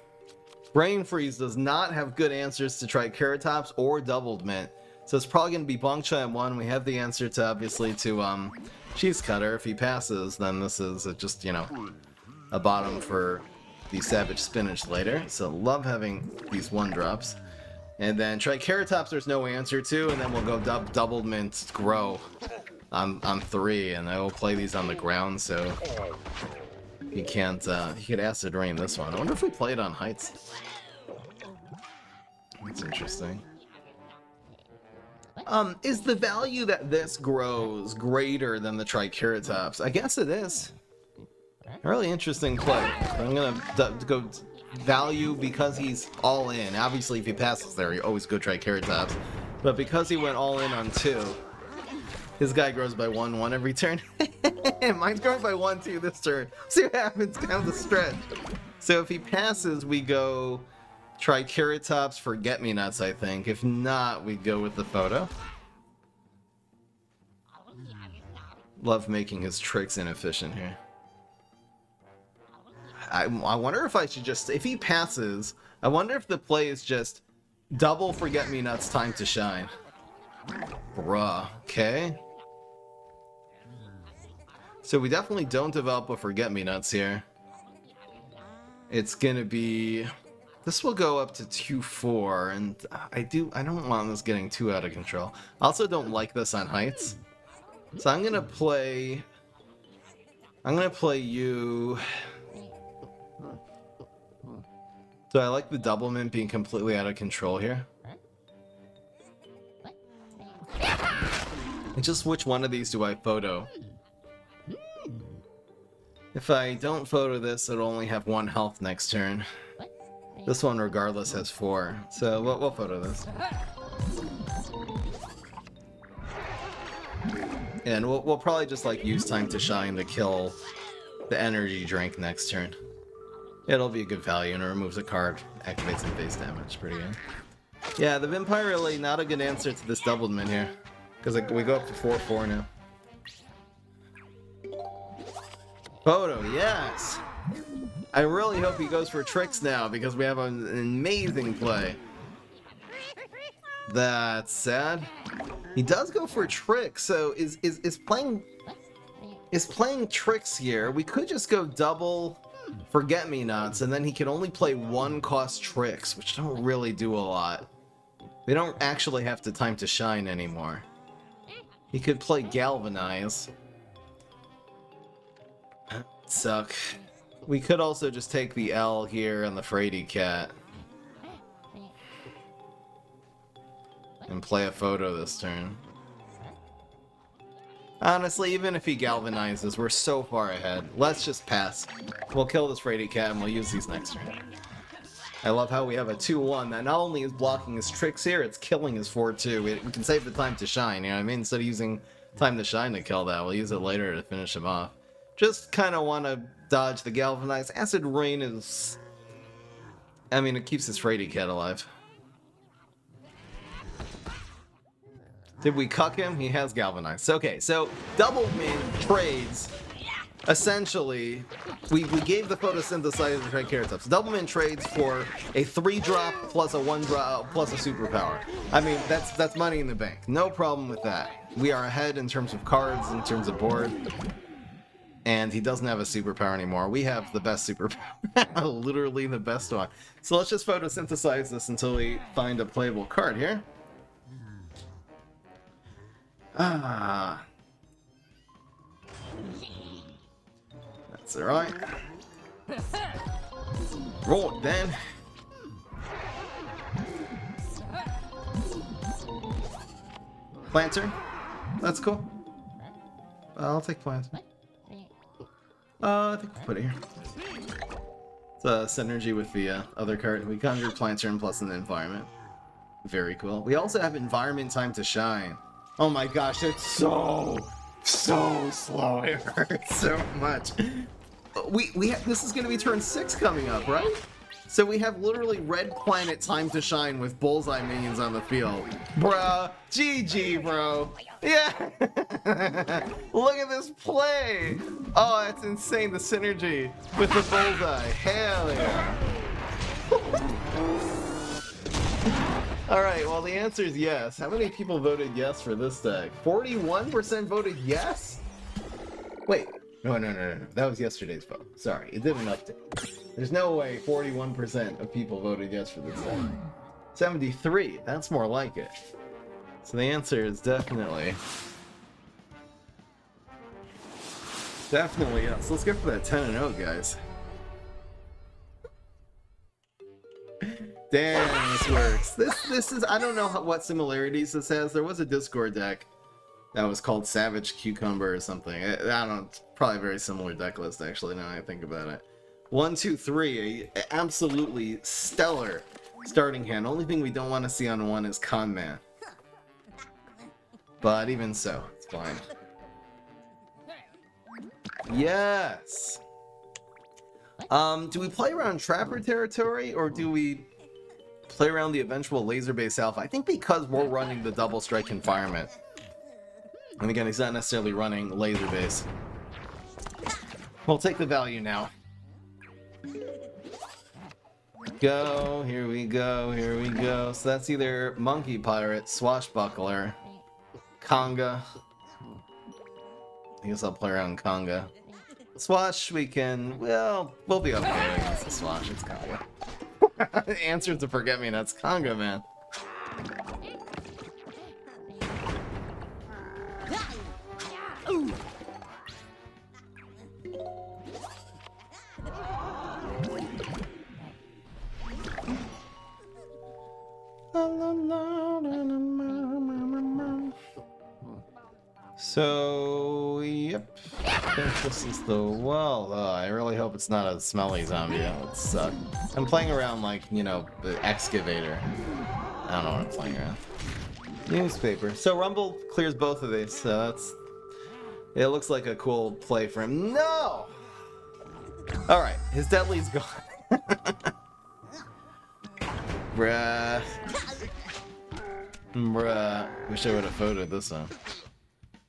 Brain Freeze does not have good answers to Triceratops or Doubled Mint. So it's probably going to be Bonk Choy at 1. We have the answer to, obviously, to um, Cheese Cutter. If he passes, then this is just, you know, a bottom for the Savage Spinach later. So love having these 1-drops. And then Triceratops there's no answer to, and then we'll go dub Doubled Mint Grow on, on 3, and I will play these on the ground, so he can't, uh, he could Acid Rain this one. I wonder if we play it on Heights. That's interesting. Um, is the value that this grows greater than the Triceratops? I guess it is. Really interesting play. I'm gonna go value because he's all in. Obviously, if he passes there, he always go Triceratops. But because he went all in on two, his guy grows by one one every turn. Mine's growing by one two this turn. See what happens down the stretch. So if he passes, we go Triceratops, forget-me-nots, I think. If not, we go with the photo. Love making his tricks inefficient here. I, I wonder if I should just... If he passes, I wonder if the play is just double forget-me-nots time to shine. Bruh. Okay. So we definitely don't develop a forget-me-nots here. It's gonna be... This will go up to 2-4, and I do I don't want this getting too out of control. I also don't like this on heights. So I'm gonna play I'm gonna play you So I like the double mint being completely out of control here. And just which one of these do I photo? If I don't photo this, it'll only have one health next turn. This one, regardless, has four. So we'll, we'll photo this. And we'll, we'll probably just like use time to shine to kill the energy drink next turn. It'll be a good value and it removes a card, activates some base damage. Pretty good. Yeah, the Vampire really not a good answer to this doubled mint here. Because like, we go up to 4-4 now. Photo, yes! I really hope he goes for tricks now because we have an amazing play. That's sad. He does go for tricks, so is is is playing is playing tricks here. We could just go double forget me nots, and then he can only play one cost tricks, which don't really do a lot. We don't actually have the time to shine anymore. He could play galvanize. Suck. We could also just take the L here and the Fraidy Cat. And play a photo this turn. Honestly, even if he galvanizes, we're so far ahead. Let's just pass. We'll kill this Fraidy Cat and we'll use these next turn. I love how we have a 2-1 that not only is blocking his tricks here, it's killing his 4-2. We, we can save the time to shine, you know what I mean? Instead of using time to shine to kill that, we'll use it later to finish him off. Just kind of want to dodge the galvanized. Acid Rain is... I mean, it keeps this Fraidy Cat alive. Did we cuck him? He has Galvanized. Okay, so Double Min trades essentially, we, we gave the photosynthesizer Triceratops. Doublemint trades for a three drop plus a one drop plus a superpower. I mean, that's that's money in the bank. No problem with that. We are ahead in terms of cards, in terms of board. And he doesn't have a superpower anymore. We have the best superpower. Literally the best one. So let's just photosynthesize this until we find a playable card here. Ah. That's alright. Roll it then. Planter. That's cool. I'll take plants. Uh, I think we'll put it here. It's a synergy with the uh, other card. We conjure Planter and plus an environment. Very cool. We also have environment time to shine. Oh my gosh, it's so, so slow. It hurts so much. We, we this is going to be turn 6 coming up, right? So we have literally Red Planet time to shine with Bullseye minions on the field. Bruh, GG, bro. Yeah. Look at this play. Oh, that's insane, the synergy with the Bullseye. Hell yeah. Alright, well the answer is yes. How many people voted yes for this deck? 41% voted yes? Wait, no, no, no, no, that was yesterday's vote. Sorry, it didn't update. There's no way 41% of people voted yes for this deck. 73, that's more like it. So the answer is definitely... Definitely yes. Let's go for that 10 and 0, guys. Damn, this works. This this is I don't know how, what similarities this has. There was a Discord deck that was called Savage Cucumber or something. I, I don't. Probably very similar deck list actually. Now I think about it. One, two, three. Absolutely stellar starting hand. Only thing we don't want to see on one is Con Man. But even so, it's fine. Yes. Um, do we play around Trapper territory or do we play around the eventual laser base alpha. I think because we're running the double strike environment. And again, he's not necessarily running laser base. We'll take the value now. Go, here we go, here we go. So that's either Monkey Pirate, Swashbuckler, Conga. I guess I'll play around Conga. Swash, we can, well, we'll be okay against the Swash, it's Conga. Answer to Forget Me Nuts Conga, man. The well. Uh, I really hope it's not a smelly zombie. That would suck. I'm playing around like, you know, the excavator. I don't know what I'm playing around. Newspaper. So Rumble clears both of these, so that's... It looks like a cool play for him. No! Alright, his deadly's gone. Bruh. Bruh. Wish I would have photoed this one.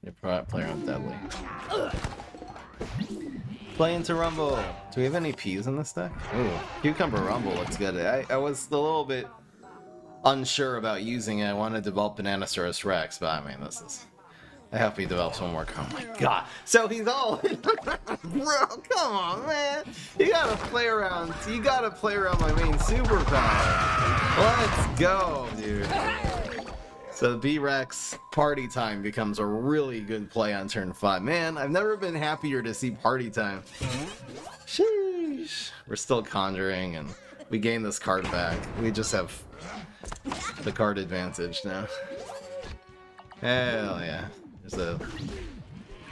You're player on Deadly. Play into Rumble. Do we have any peas in this deck? Ooh, Cucumber Rumble looks good. I, I was a little bit unsure about using it. I wanted to develop Bananasaurus Rex, but I mean, this is... I hope he develops one more. Oh my god. So he's all... Bro, come on, man. You gotta play around. You gotta play around my main superpower. Let's go, dude. So B-Rex party thyme becomes a really good play on turn 5. Man, I've never been happier to see party thyme. Sheesh. We're still conjuring and we gain this card back. We just have the card advantage now. Hell yeah. There's a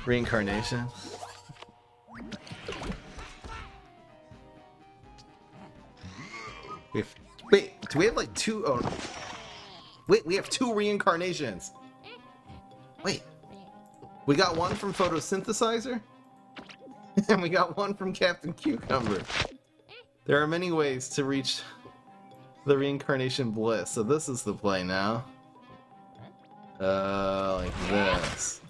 reincarnation. We have, wait, do we have like two? Oh, wait, we have two reincarnations. Wait, we got one from photosynthesizer, and we got one from Captain Cucumber. There are many ways to reach the reincarnation bliss, so this is the play now. Uh, like this.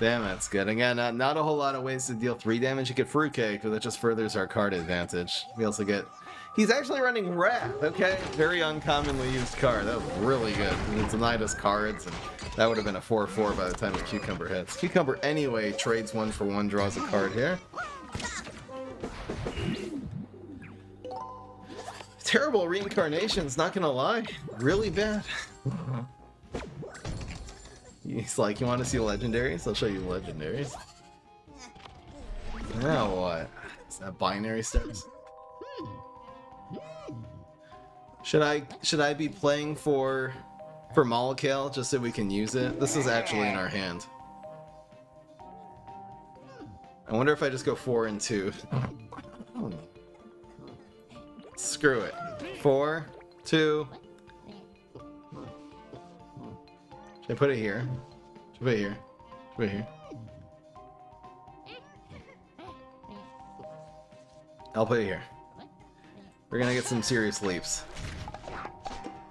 Damn, that's good. Again, not, not a whole lot of ways to deal 3 damage. You get Fruitcake, but that just furthers our card advantage. We also get... He's actually running Wrath, okay? Very uncommonly used card. That was really good. It denied us cards, and that would have been a 4-4 by the time the Cucumber hits. Cucumber, anyway, trades one for one, draws a card here. Terrible reincarnations, not gonna lie. Really bad. He's like, you want to see legendaries? I'll show you legendaries. Now what? Is that binary stars? Should I should I be playing for for Molekale just so we can use it? This is actually in our hand. I wonder if I just go four and two. Screw it. Four, two, Should I put it here? Should I put it here? Should I put it here? I'll put it here. We're gonna get some serious leaps.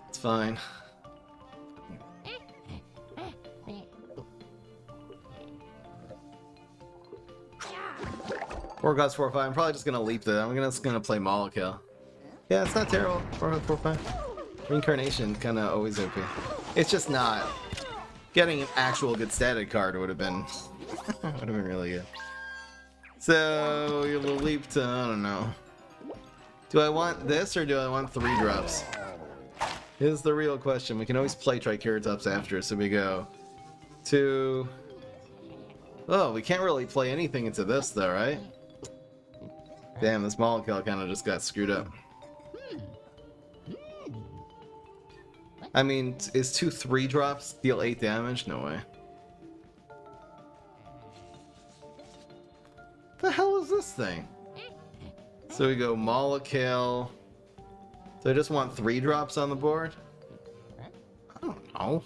It's fine. Four gods, four five. I'm probably just gonna leap that. I'm gonna just gonna play Molekale. Yeah, it's not terrible. Four five. Reincarnation, kind of always OP. It's just not Getting an actual good static card would have been would have been really good. So you'll leap to I don't know. Do I want this or do I want three drops? Is the real question. We can always play Triceratops after, so we go to. Oh, we can't really play anything into this though, right? Damn, this Molekale kind of just got screwed up. I mean, is two three drops deal eight damage? No way. The hell is this thing? So we go Molekale. So I just want three drops on the board? I don't know.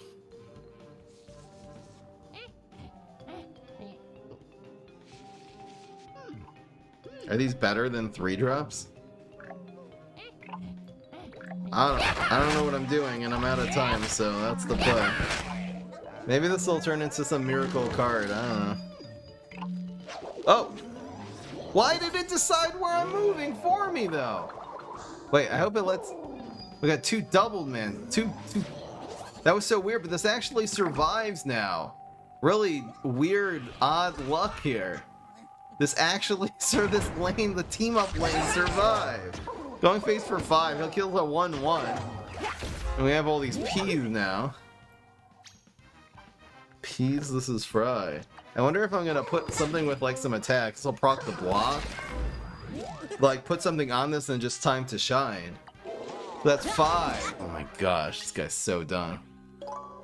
Hmm. Are these better than three drops? I don't, I don't know what I'm doing, and I'm out of time, so that's the play. Maybe this will turn into some miracle card, I don't know. Oh! Why did it decide where I'm moving for me, though? Wait, I hope it lets... We got two doubled, man. Two, two... That was so weird, but this actually survives now. Really weird, odd luck here. This actually, sir, this lane, the team-up lane survived. Going face for five. He'll kill a 1-1. And we have all these peas now. Peas, this is Fry. I wonder if I'm gonna put something with like some attacks. I'll proc the block. Like put something on this and just time to shine. That's five. Oh my gosh, this guy's so done.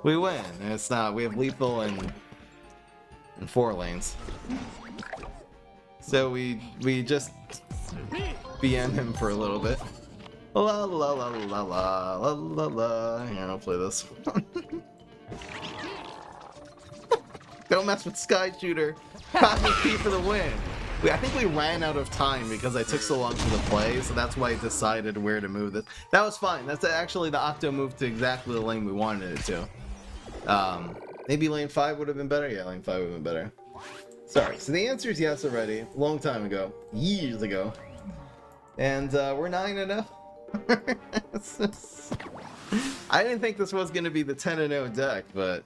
We win. And it's not. We have lethal and and four lanes. So we we just BM him for a little bit. La la la la la la la la. Here, I'll play this one. Don't mess with Sky Shooter. Cosmic Pea for the win. I think we ran out of time because I took so long for the play, so that's why I decided where to move this. That was fine. That's actually the Octo moved to exactly the lane we wanted it to. Um, maybe lane 5 would have been better? Yeah, lane 5 would have been better. Sorry, so the answer is yes already. Long time ago. Years ago. And uh, we're 9 0. I didn't think this was going to be the 10 0 deck, but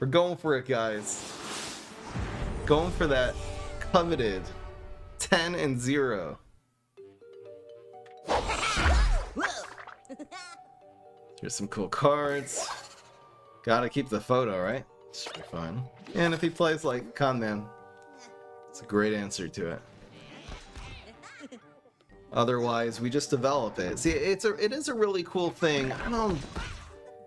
we're going for it, guys. Going for that coveted 10 and 0. Here's some cool cards. Gotta keep the photo, right? Should be fine. And if he plays like Conman, it's a great answer to it. Otherwise, we just develop it. See, it's a it is a really cool thing. I don't.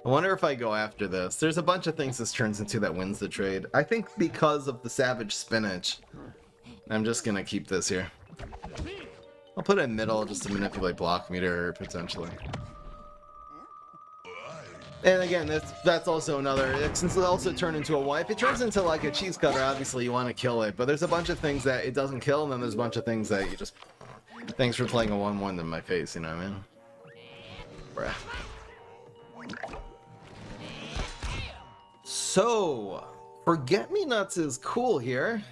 I wonder if I go after this. There's a bunch of things this turns into that wins the trade. I think because of the Savage Spinach, I'm just gonna keep this here. I'll put it in middle just to manipulate block meter potentially. And again, that's that's also another. Since it also turned into a one, it turns into like a cheese cutter, obviously you want to kill it. But there's a bunch of things that it doesn't kill, and then there's a bunch of things that you just. Thanks for playing a one-one in my face. You know what I mean? Bruh. So, forget me nuts is cool here.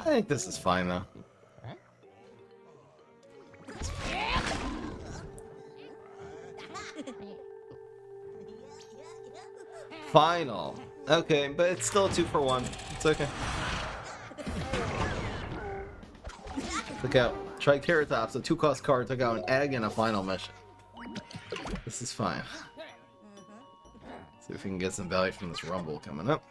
I think this is fine though. Final. Okay, but it's still two for one. It's okay. Took out Triceratops, a two cost card, took out an egg and a final mission. This is fine. See if we can get some value from this rumble coming up.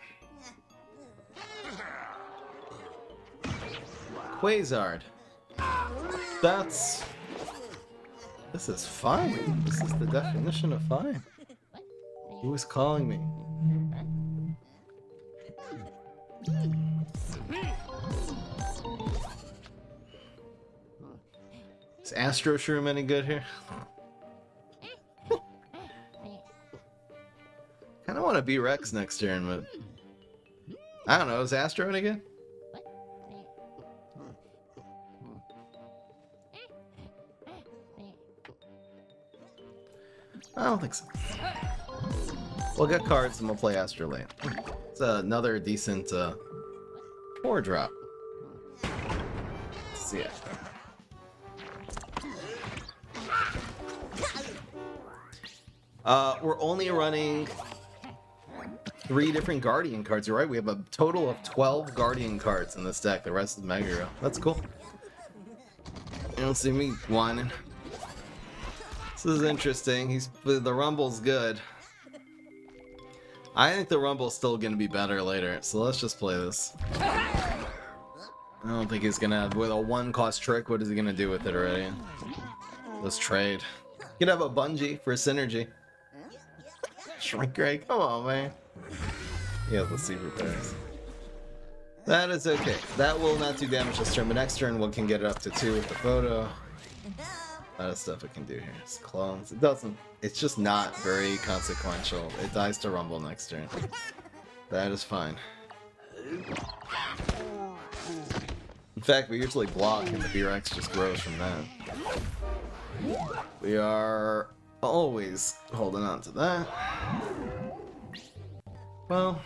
Quasar. That's... This is fine. This is the definition of fine. Who was calling me? Is Astro Shroom any good here? Kinda wanna B-Rex next turn, but... I don't know, is Astro any good? I don't think so. We'll get cards and we'll play Astro Lane. It's another decent uh, four drop. Let's see it. Uh, we're only running three different Guardian cards, You're right? We have a total of 12 Guardian cards in this deck. The rest is Mega-Grow. That's cool. You don't see me whining. This is interesting. He's the Rumble's good. I think the Rumble's still gonna be better later, so let's just play this. I don't think he's gonna with a one cost trick. What is he gonna do with it already? Let's trade. You could have a bungee for synergy. Shrink Ray, come on, man. Yeah, let's see repairs. That is okay. That will not do damage this turn, but next turn we can get it up to two with the photo. A lot of stuff it can do here. It's clones. It doesn't. It's just not very consequential. It dies to Rumble next turn. That is fine. In fact, we usually block and the B-Rex just grows from that. We are always holding on to that. Well...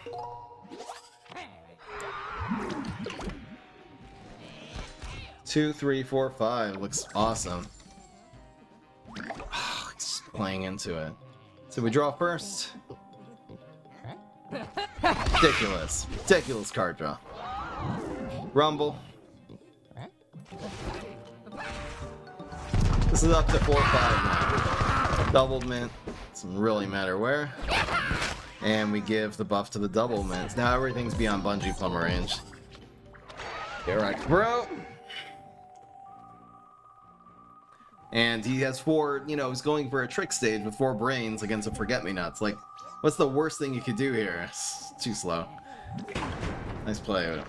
Two, three, four, five. Looks awesome playing into it. So we draw first. Ridiculous. Ridiculous card draw. Rumble. This is up to 4-5 now. Doubled mint. Doesn't really matter where. And we give the buff to the double mints. Now everything's beyond Bungee Plumber range. Get right, bro! and he has four, you know, he's going for a trick stage with four brains against a forget-me-nots. Like, what's the worst thing you could do here? It's too slow. Nice play.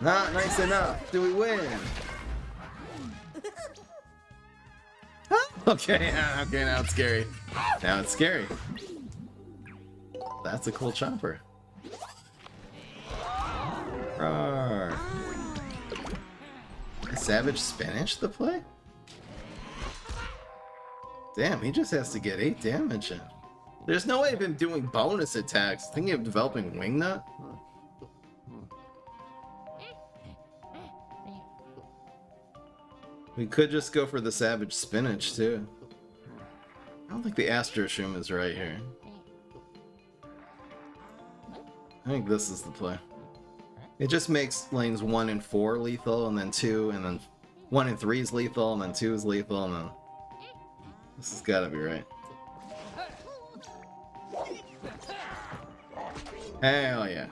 Not nice enough. Do we win? okay, okay, now it's scary. Now it's scary. That's a cool chopper. Roar. Savage Spinach the play? Damn, he just has to get 8 damage. There's no way of him doing bonus attacks. Thinking of developing Wingnut? We could just go for the Savage Spinach, too. I don't think the Astro Shroom is right here. I think this is the play. It just makes lanes 1 and 4 lethal, and then 2, and then 1 and 3 is lethal, and then 2 is lethal, and then... This has gotta be right. Hell yeah.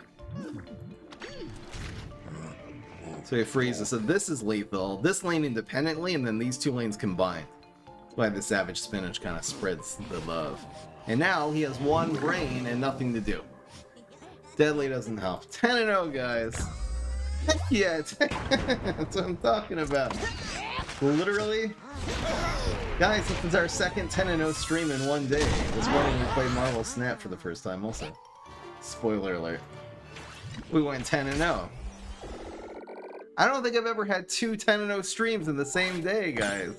So he freezes. So this is lethal. This lane independently, and then these two lanes combined. That's why the Savage Spinach kind of spreads the love. And now he has one brain and nothing to do. Deadly doesn't help. 10 and 0, guys. yeah, that's what I'm talking about. Literally. Guys, this is our second 10 and 0 stream in one day. This morning we played Marvel Snap for the first time also. Spoiler alert. We went 10-0. I don't think I've ever had two 10-0 streams in the same day, guys.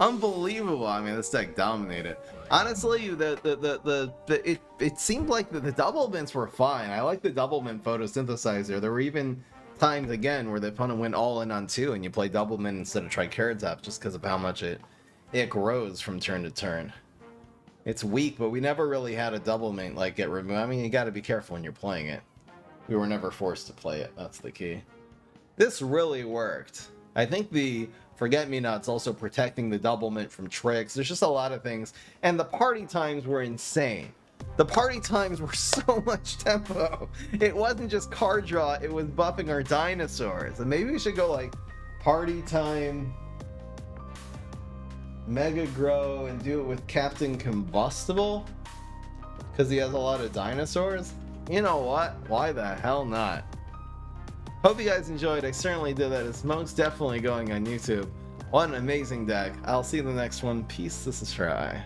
Unbelievable. I mean, this deck dominated. Honestly, the the the, the, the it it seemed like the, the doubled mints were fine. I like the doubled mint photosynthesizer. There were even times again where the opponent went all in on two and you play doubled mint instead of triceratops just because of how much it it grows from turn to turn. It's weak, but we never really had a doubled mint like get removed. I mean, you got to be careful when you're playing it. We were never forced to play it. That's the key. This really worked. I think the Forget-Me-Nots also protecting the doubled mint from tricks. There's just a lot of things. And the party thymes were insane. The party thymes were so much tempo. It wasn't just card draw, it was buffing our dinosaurs. And maybe we should go like party thyme, Mega Grow, and do it with Captain Combustible? Because he has a lot of dinosaurs? You know what? Why the hell not? Hope you guys enjoyed. I certainly did that. It's most definitely going on YouTube. What an amazing deck. I'll see you in the next one. Peace. This is Fry.